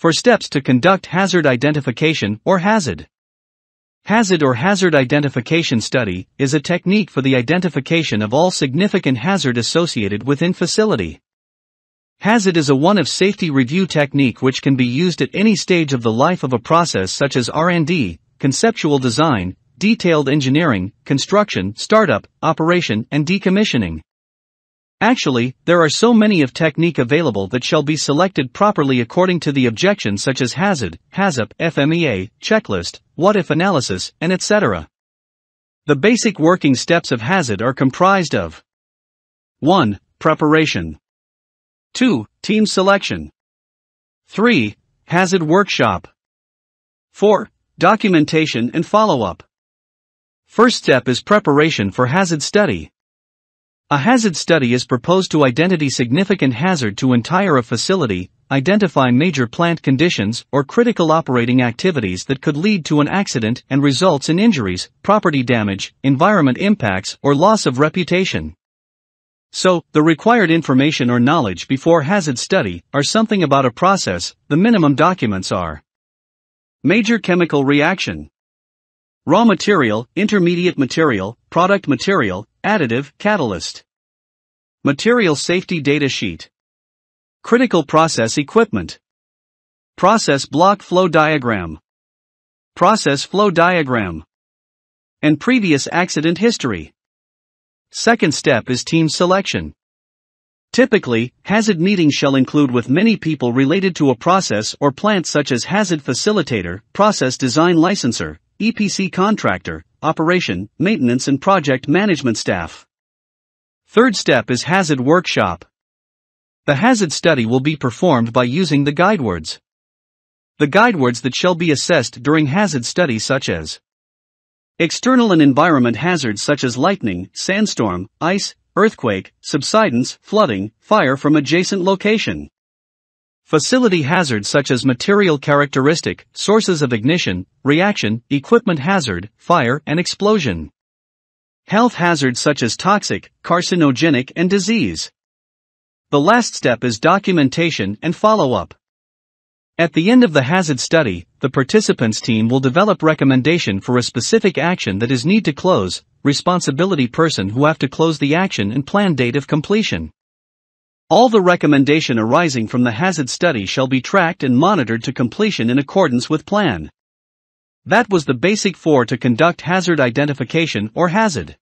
For steps to conduct hazard identification or hazard. HAZID or Hazard Identification Study is a technique for the identification of all significant hazard associated within facility. HAZID is a one of safety review technique which can be used at any stage of the life of a process such as R&D, conceptual design, detailed engineering, construction, startup, operation, and decommissioning. Actually, there are so many of technique available that shall be selected properly according to the objection such as HAZID, HAZOP, FMEA, checklist, what if analysis, and etc. The basic working steps of HAZID are comprised of 1. Preparation 2. Team selection 3. HAZID workshop 4. Documentation and follow-up First step is preparation for HAZID study. A HAZID study is proposed to identify significant hazard to entire a facility, identify major plant conditions or critical operating activities that could lead to an accident and results in injuries, property damage, environment impacts or loss of reputation. So, the required information or knowledge before HAZID study are something about a process, the minimum documents are Major chemical reaction Raw material, intermediate material, product material, additive, catalyst. Material safety data sheet. Critical process equipment. Process block flow diagram. Process flow diagram. And previous accident history. Second step is team selection. Typically, HAZID meetings shall include with many people related to a process or plant such as HAZID facilitator, process design licensor, EPC contractor, operation, maintenance and project management staff. Third step is HAZID workshop. The HAZID study will be performed by using the guidewords. The guidewords that shall be assessed during HAZID study such as external and environment hazards such as lightning, sandstorm, ice, earthquake, subsidence, flooding, fire from adjacent location. Facility hazards such as material characteristic, sources of ignition, reaction, equipment hazard, fire and explosion. Health hazards such as toxic, carcinogenic and disease. The last step is documentation and follow-up. At the end of the HAZID study, the participants team will develop recommendation for a specific action that is need to close, responsibility person who have to close the action and plan date of completion. All the recommendation arising from the HAZID study shall be tracked and monitored to completion in accordance with plan. That was the basic four to conduct hazard identification or HAZID.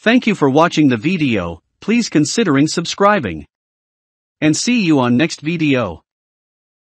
Thank you for watching the video, please considering subscribing. And see you on next video.